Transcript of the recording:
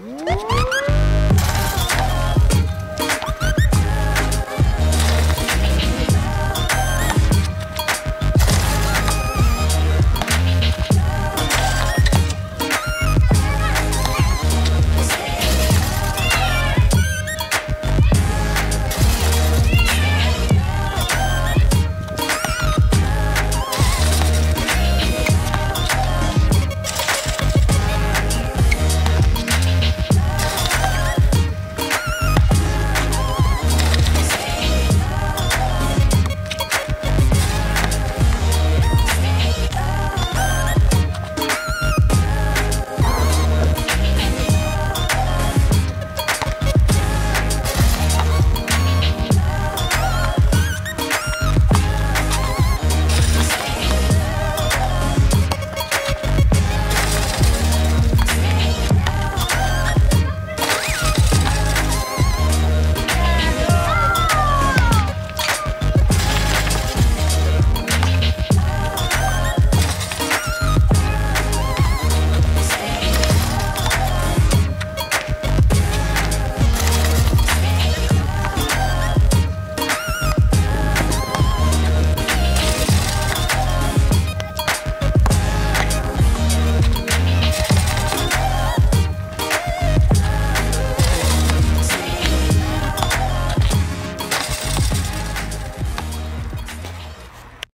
What?